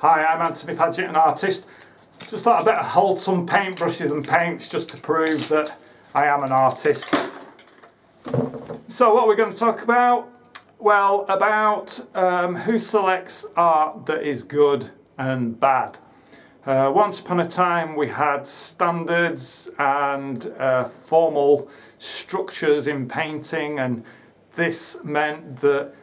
Hi, I'm Anthony Padgett, an artist. Just thought I'd better hold some paintbrushes and paints just to prove that I am an artist. So what we're going to talk about? Well, about um, who selects art that is good and bad. Uh, once upon a time we had standards and uh, formal structures in painting and this meant that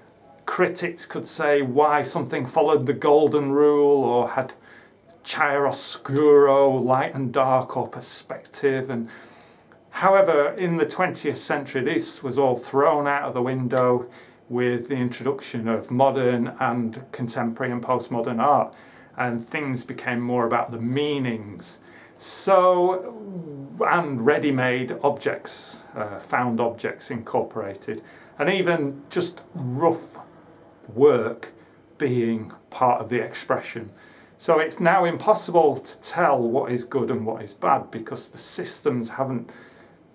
critics could say why something followed the golden rule or had chiaroscuro, light and dark or perspective. And however in the 20th century this was all thrown out of the window with the introduction of modern and contemporary and postmodern art and things became more about the meanings. So and ready-made objects uh, found objects incorporated and even just rough work being part of the expression. So it's now impossible to tell what is good and what is bad because the systems haven't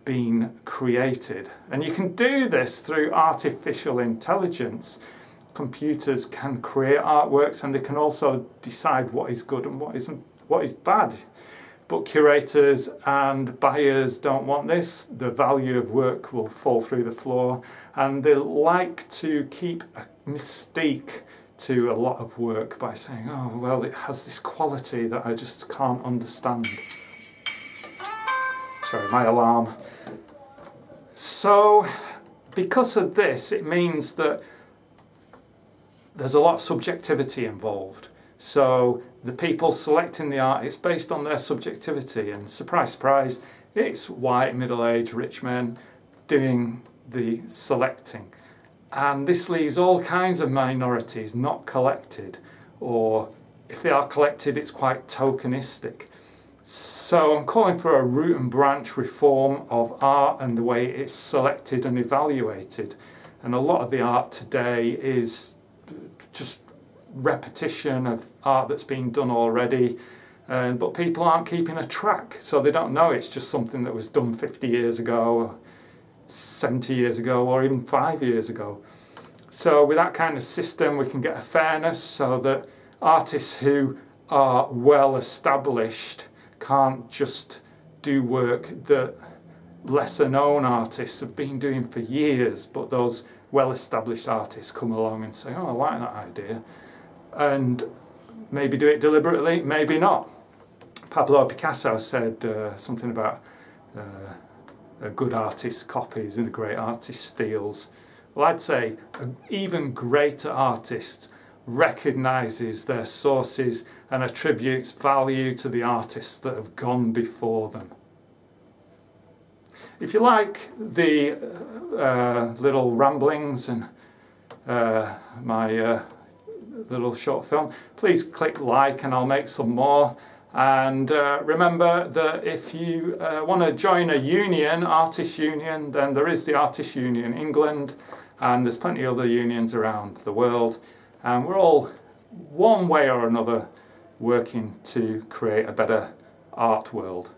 been created. And you can do this through artificial intelligence. Computers can create artworks and they can also decide what is good and what isn't what is bad. But curators and buyers don't want this. The value of work will fall through the floor and they like to keep a mystique to a lot of work by saying, oh, well, it has this quality that I just can't understand. Sorry, my alarm. So, because of this, it means that there's a lot of subjectivity involved. So the people selecting the art, it's based on their subjectivity and surprise, surprise, it's white, middle-aged, rich men doing the selecting. And this leaves all kinds of minorities not collected or if they are collected it's quite tokenistic. So I'm calling for a root and branch reform of art and the way it's selected and evaluated. And a lot of the art today is just repetition of art that's been done already. But people aren't keeping a track, so they don't know it's just something that was done 50 years ago 70 years ago or even five years ago. So with that kind of system we can get a fairness so that artists who are well established can't just do work that lesser known artists have been doing for years but those well established artists come along and say oh I like that idea and maybe do it deliberately maybe not. Pablo Picasso said uh, something about uh, a good artist copies and a great artist steals. Well, I'd say an even greater artist recognises their sources and attributes value to the artists that have gone before them. If you like the uh, little ramblings and uh, my uh, little short film, please click like and I'll make some more. And uh, remember that if you uh, want to join a union, artist union, then there is the Artist Union England, and there's plenty of other unions around the world. And we're all, one way or another, working to create a better art world.